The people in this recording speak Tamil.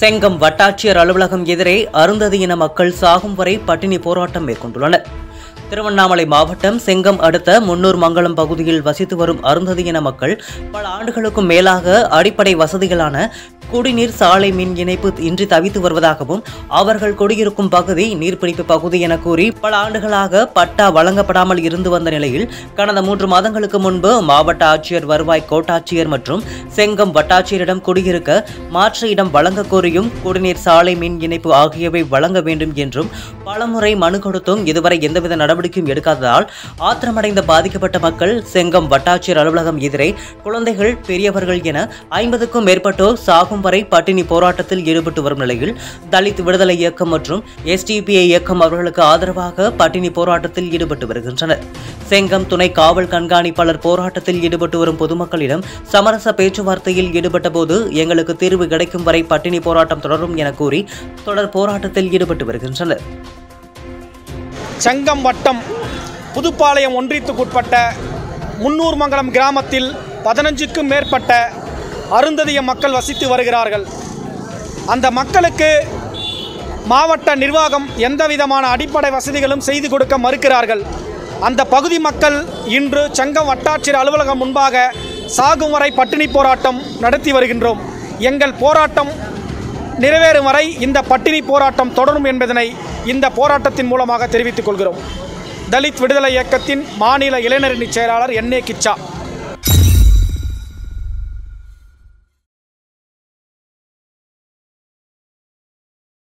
செங்கம் வட்டாட்சியர் அலுவலகம் எதிரே அருந்ததியின மக்கள் சாகும் வரை பட்டினி போராட்டம் மேற்கொண்டுள்ளனர். திருவண்ணாமலை மாவட்டம் செங்கம் அடுத்த முன்னூர் மங்கலம் பகுதியில் வசித்து வரும் அருந்ததியின மக்கள் பல ஆண்டுகளுக்கும் மேலாக அடிப்படை வசதிகளான குடிநீர் சாலை மின் இணைப்பு இன்றி தவித்து வருவதாகவும் அவர்கள் குடியிருக்கும் பகுதி நீர்பிடிப்பு பகுதி என கூறி பல ஆண்டுகளாக பட்டா வழங்கப்படாமல் இருந்து வந்த நிலையில் கடந்த மூன்று மாதங்களுக்கு முன்பு மாவட்ட ஆட்சியர் வருவாய் கோட்டாட்சியர் மற்றும் செங்கம் வட்டாட்சியரிடம் குடியிருக்க மாற்று இடம் வழங்க கோரியும் குடிநீர் சாலை மின் இணைப்பு ஆகியவை வழங்க வேண்டும் என்றும் பலமுறை மனு கொடுத்தும் இதுவரை எந்தவித நடவடிக்கையும் எடுக்காததால் ஆத்திரமடைந்த பாதிக்கப்பட்ட மக்கள் செங்கம் வட்டாட்சியர் அலுவலகம் எதிரே குழந்தைகள் பெரியவர்கள் என ஐம்பதுக்கும் மேற்பட்டோர் சாகும் வரை பட்டினி போராட்டத்தில் ஈடுபட்டு வரும் நிலையில் தலித் விடுதலை இயக்கம் மற்றும் எஸ்டிபிஐ இயக்கம் அவர்களுக்கு ஆதரவாக பட்டினி போராட்டத்தில் ஈடுபட்டு வருகின்றனர். செங்கம் துணை காவல் கண்காணிப்பாளர் போராட்டத்தில் ஈடுபட்டு வரும் பொதுமக்களிடம் சமரச பேச்சுவார்த்தையில் ஈடுபட்ட போது எங்களுக்கு தீர்வு கிடைக்கும் வரை பட்டினி போராட்டம் தொடரும் என கூறி தொடர் போராட்டத்தில் ஈடுபட்டு வருகின்றனர். செங்கம் வட்டம் புதுப்பாளையம் ஒன்றியத்துக்குட்பட்ட முன்னூர் மங்கலம் கிராமத்தில் பதினஞ்சுக்கும் மேற்பட்ட அருந்ததிய மக்கள் வசித்து வருகிறார்கள். அந்த மக்களுக்கு மாவட்ட நிர்வாகம் எந்த விதமான அடிப்படை வசதிகளும் செய்து கொடுக்க மறுக்கிறார்கள். அந்த பகுதி மக்கள் இன்று செங்கம் வட்டாட்சியர் அலுவலகம் முன்பாக சாகும் வரை பட்டினி போராட்டம் நடத்தி வருகின்றோம். எங்கள் போராட்டம் நிறைவேறும் வரை இந்த பட்டினி போராட்டம் தொடரும் என்பதனை இந்த போராட்டத்தின் மூலமாக தெரிவித்துக் கொள்கிறோம். தலித் விடுதலை இயக்கத்தின் மாநில இளைஞரணி செயலாளர் என் ஏ கிச்சா.